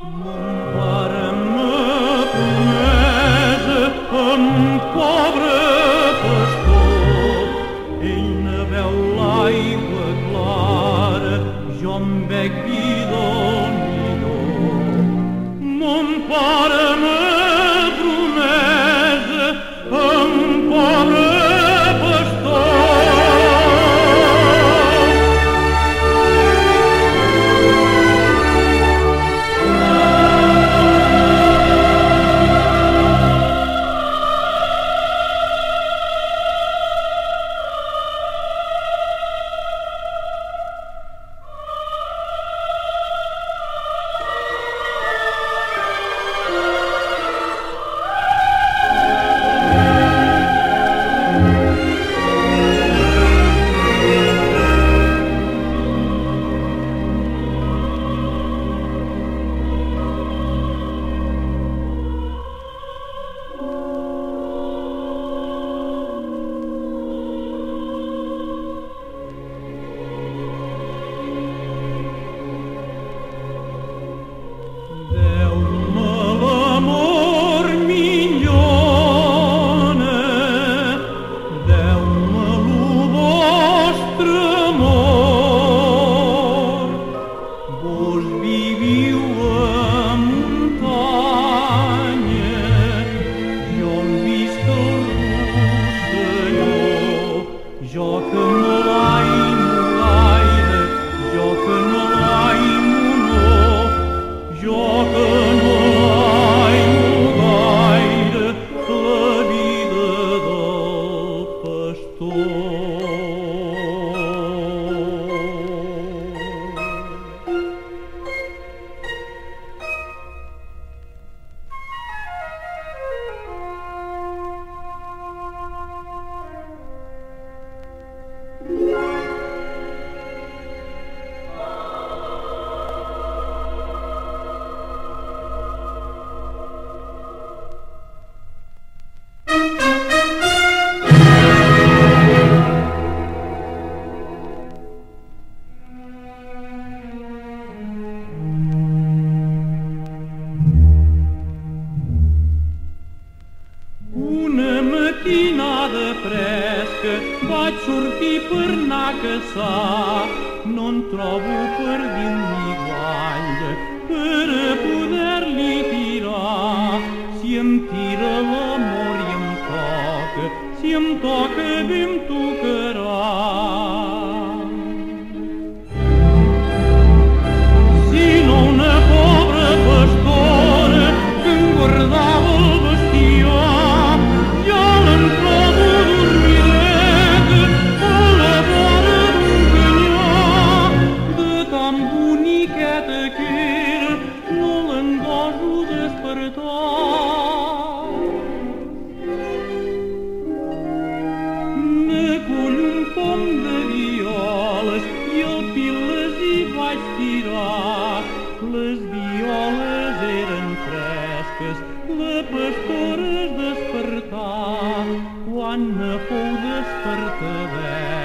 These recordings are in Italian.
梦。chinade prescă, baciuri per na sa, non trovo per l'iniguaglio, per poterli tirare, si-mi tiră la mori în tocă, si-mi tocă vim tu despertó ver.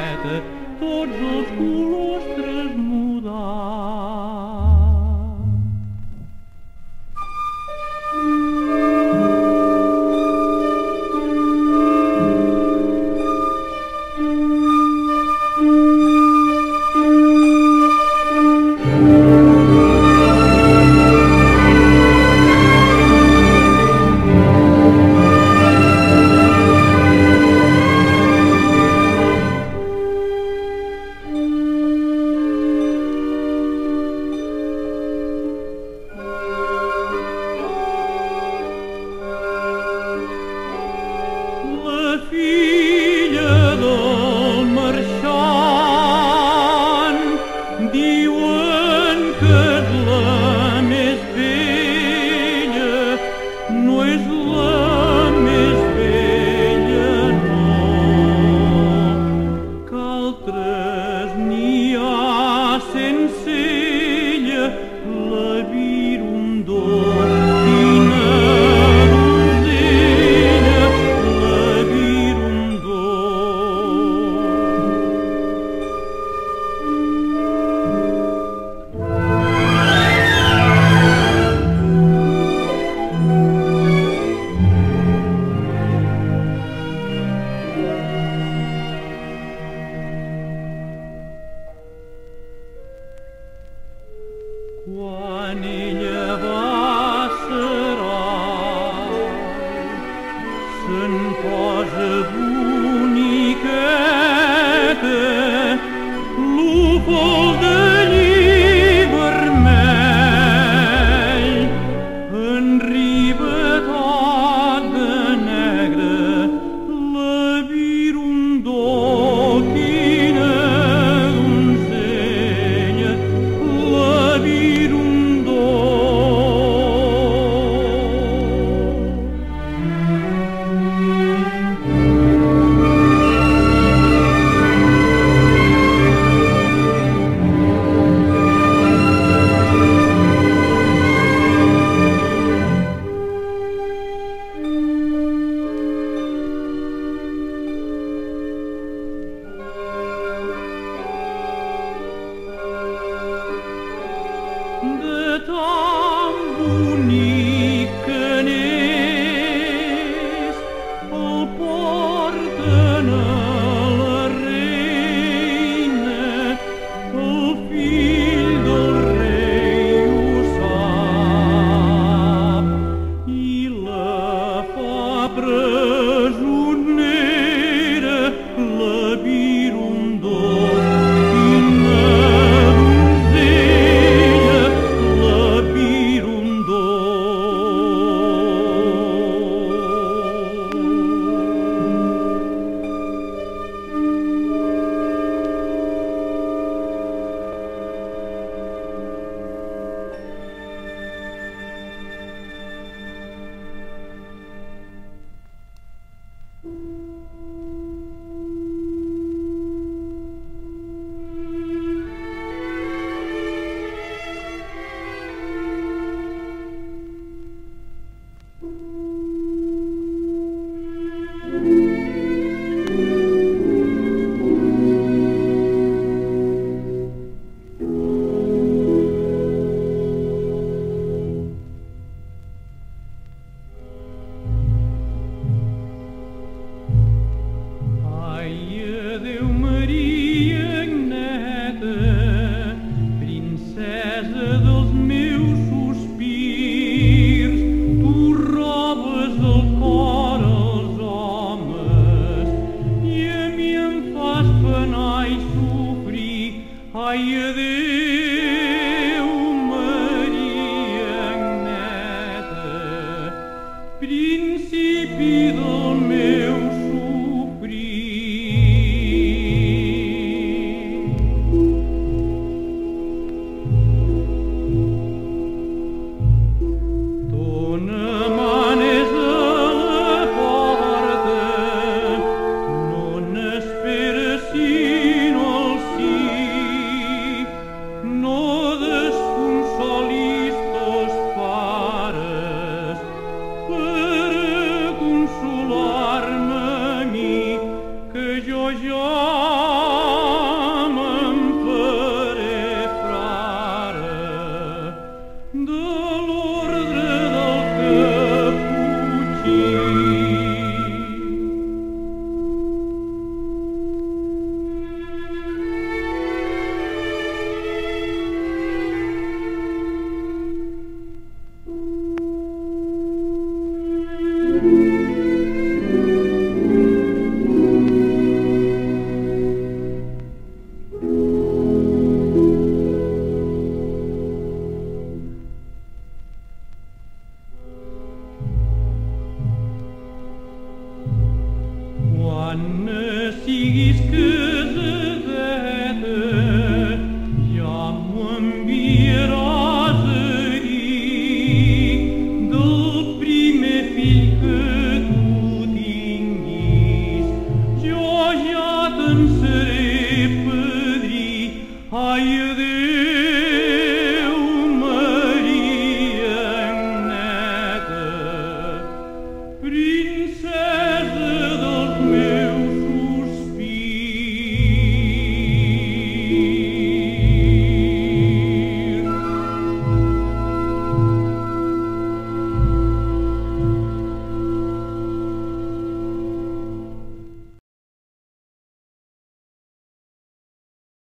ayıdı